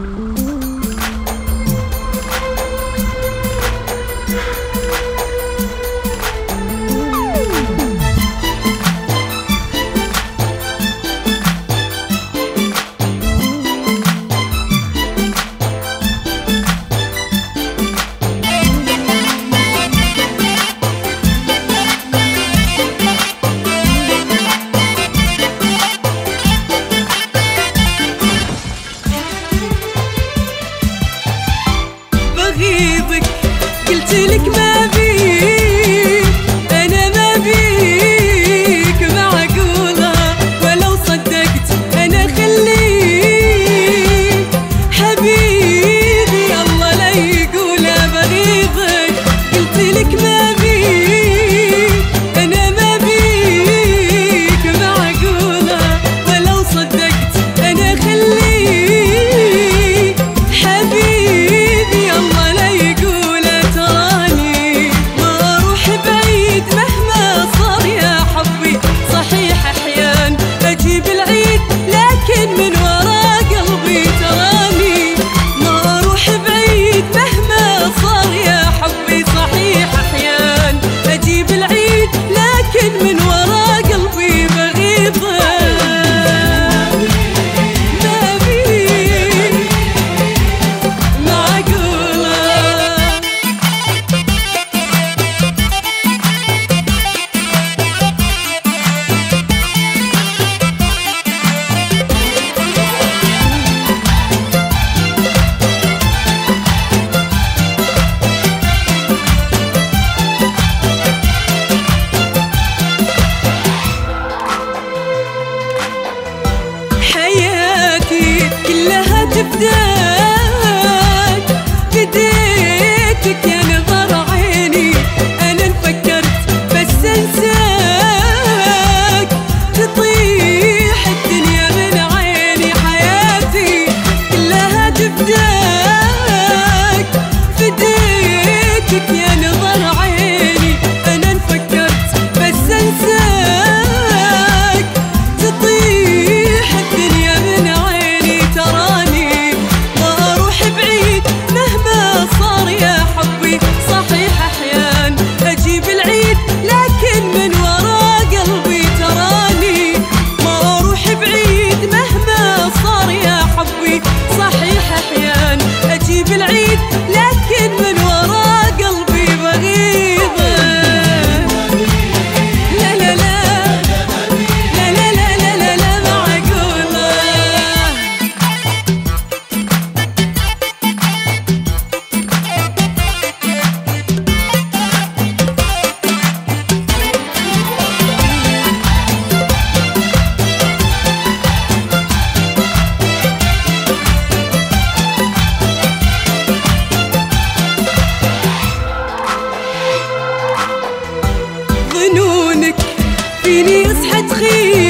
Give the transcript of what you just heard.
Mm-hmm. اغيظك قلت لك ما بي كلها تبدأ فيني صحت خير